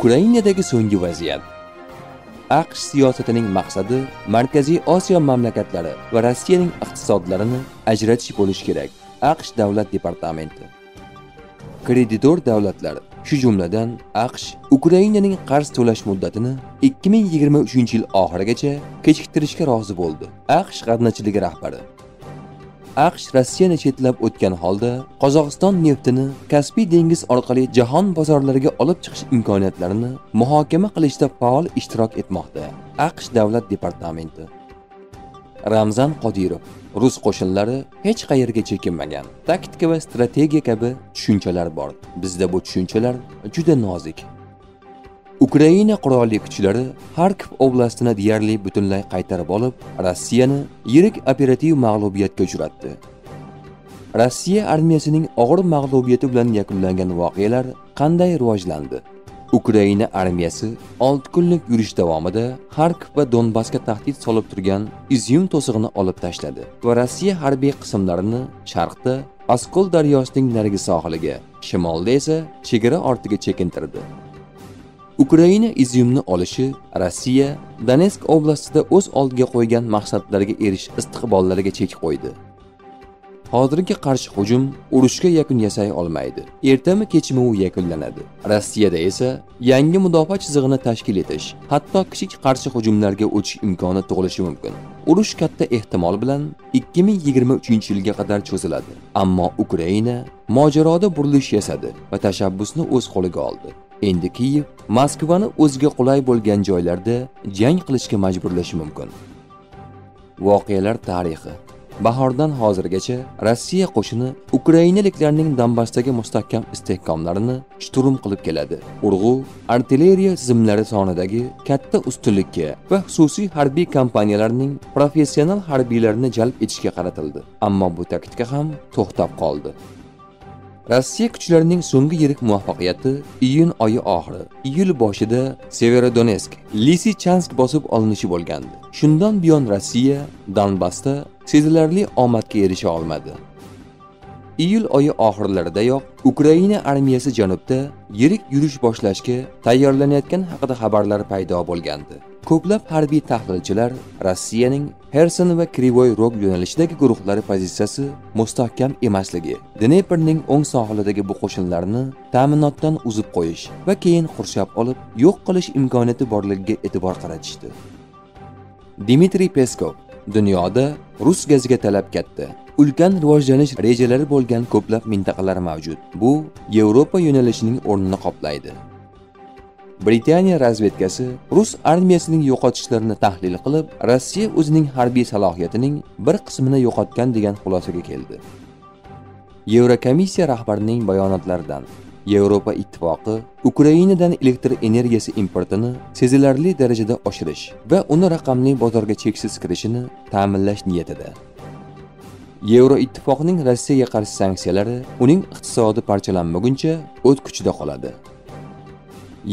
Ukrainadagi so'nggi vaziyat. AQSh siyosatining maqsadi Markaziy Osiyo mamlakatlari va Rossiyaning iqtisodlarini ajratish bo'lishi kerak. AQSh davlat departamenti. Kreditor davlatlar, shu jumladan AQSh Ukrainaning qarz to'lash muddatini 2023-yil oxirigacha kechiktirishga rozi bo'ldi. AQSh g'arnachiligi rahbari aqsh rossiyani chetlab o'tgan holda qozog'iston neftini kaspiy dengiz orqali jahon bozorlariga olib chiqish imkoniyatlarini muhokama qilishda faol ishtirok etmoqda aqsh davlat departamenti. Ramzan qodirov rus qo'shinlari hech qayerga chekinmagan. Taktika va strategiya kabi tushunchalar bor. Bizda bu tushunchalar juda nozik. Ukraina qurolli kuchlari Xarkov oblastini deyarli butunlay qaytarib olib, Rossiyani yirik operativ mag'lubiyatga uchratdi. Rossiya armiyasining og'ir mag'lubiyati bilan yakunlangan voqealar qanday rivojlandi? Ukraina armiyasi 6 kunlik yurish davomida Xarkov va Donbassga tahdid solib turgan Izyum to'sig'ini olib tashladi va Rossiya harbiy qismlarini sharqda Oskol daryosining narigi sohiliga, shimolda esa chegara ortiga chekintirdi. Ukraina Izyumni olishi Rossiya Donetsk oblastida o'z oldiga qo'ygan maqsadlarga erishish istiqbollariga chek qo'ydi. Hozirgi qarshi hujum urushga yakun yasay olmaydi. Ertami kechmi u yakunlanadi. Rossiyada esa yangi mudofaa chizig'ini tashkil etish, hatto kichik qarshi hujumlarga o'tish imkoni tug'ilishi mumkin. Urush katta ehtimol bilan 2023-yilga qadar cho'ziladi. Ammo Ukraina mojaroda burilish yasadi va tashabbusni o'z qo'liga oldi. Endi Kiyev Moskvani o'ziga qulay bo'lgan joylarda jang qilishga majburlashi mumkin. Voqealar tarixi Bahordan hozirgacha Rossiya qo'shini ukrainaliklarning Donbassdagi mustahkam istehkomlarini shturm qilib keladi. Urg'u artilleriya tizimlari sonidagi katta ustunlikka va xususiy harbiy kompaniyalarning professional harbiylarini jalb etishga qaratildi. Ammo bu taktika ham to'xtab qoldi. Rossiya kuchlarining so'nggi yirik muvaffaqiyati iyun oyi oxiri, iyul boshida Severodonetsk, Lisichansk bosib olinishi bo'lgandi. Shundan buyon Rossiya Donbassda sezilarli omadga erisha olmadi. Iyul oyi oxirlaridayoq Ukraina armiyasi janubda yirik yurish boshlashga tayyorlanayotgani haqida xabarlar paydo bo'lgandi. Ko'plab harbiy tahlilchilar Rossiyaning Herson va Krivoy Rog yo'nalishidagi guruhlari pozitsiyasi mustahkam emasligi, Dneprning o'ng sohilidagi bu qo'shinlarni ta'minotdan uzib qo'yish va keyin qurshab olib yo'q qilish imkoniyati borligiga e'tibor qaratishdi. Dmitriy Peskov dunyoda rus gaziga talab katta. Ulkan rivojlanish rejalari bo'lgan ko'plab mintaqalar mavjud. Bu yevropa yo'nalishining o'rnini qoplaydi. Britaniya razvedkasi rus armiyasining yo'qotishlarini tahlil qilib, Rossiya o'zining harbiy salohiyatining bir qismini yo'qotgan degan xulosaga keldi. Yevrokomissiya rahbarining bayonotlaridan Yevropa ittifoqi Ukrainadan elektr energiyasi importini sezilarli darajada oshirish va uni raqamli bozorga cheksiz kirishini ta'minlash niyatida. Yevroittifoqning Rossiyaga qarshi sanksiyalari uning iqtisodi parchalanmaguncha o'z kuchida qoladi.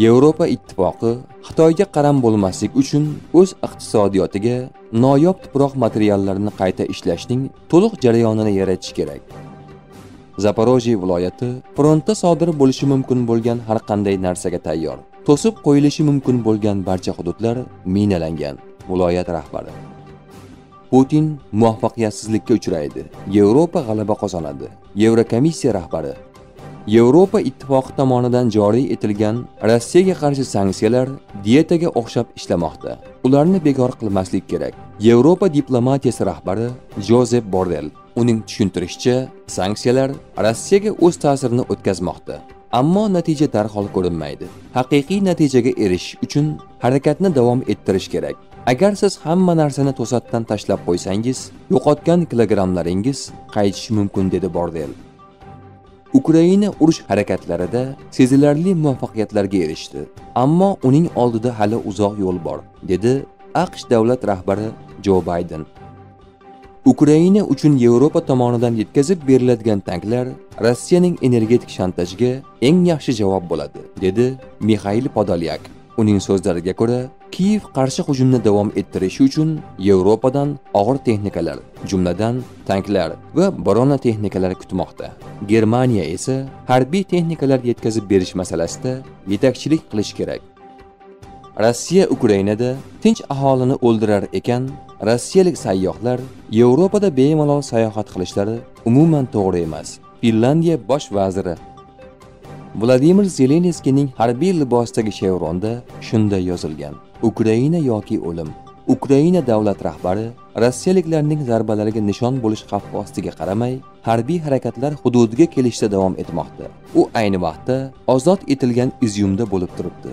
Yevropa ittifoqi Xitoyga qaram bo'lmaslik uchun o'z iqtisodiyotiga noyob tuproq materiallarini qayta ishlashning to'liq jarayonini yaratish kerak. Zaporojye viloyati frontda sodir bo'lishi mumkin bo'lgan har qanday narsaga tayyor. To'sib qo'yilishi mumkin bo'lgan barcha hududlar minalangan. Viloyat rahbari Putin muvaffaqiyatsizlikka uchraydi. Yevropa g'alaba qozonadi. Yevrokomissiya rahbari Yevropa ittifoqi tomonidan joriy etilgan Rossiyaga qarshi sanksiyalar dietaga o'xshab ishlamoqda. Ularni bekor qilmaslik kerak. Yevropa diplomatiyasi rahbari Jozef Borrell uning tushuntirishicha, sanksiyalar Rossiyaga o'z ta'sirini o'tkazmoqda. Ammo natija darhol ko'rinmaydi. Haqiqiy natijaga erishish uchun harakatni davom ettirish kerak. Agar siz hamma narsani to'satdan tashlab qo'ysangiz, yo'qotgan kilogrammlaringiz qaytishi mumkin dedi Bordel. Ukraina urush harakatlarida sezilarli muvaffaqiyatlarga erishdi, ammo uning oldida hali uzoq yo'l bor, dedi AQSh davlat rahbari Jo Bayden. Ukraina uchun Yevropa tomonidan yetkazib beriladigan tanklar Rossiyaning energetik shantajiga eng yaxshi javob bo'ladi, dedi Mixail Podolyak. Uning so'zlariga ko'ra, Kiyev qarshi hujumni davom ettirishi uchun Yevropadan og'ir texnikalar, jumladan tanklar va borona texnikalar kutmoqda. Germaniya esa harbiy texnikalar yetkazib berish masalasida yetakchilik qilish kerak. Rossiya Ukrainada tinch aholini o'ldirar ekan, rossiyalik sayyohlar Yevropada bemalol sayohat qilishlari umuman to'g'ri emas. Finlandiya bosh vaziri Vladimir Zelenskiyning harbiy libosidagi chevronda shunday yozilgan: Ukraina yoki o'lim. Ukraina davlat rahbari rossiyaliklarning zarbalariga nishon bo'lish xavfi ostiga qaramay, harbiy harakatlar hududiga kelishda davom etmoqda. U ayni vaqtda ozod etilgan Izyumda bo'lib turibdi.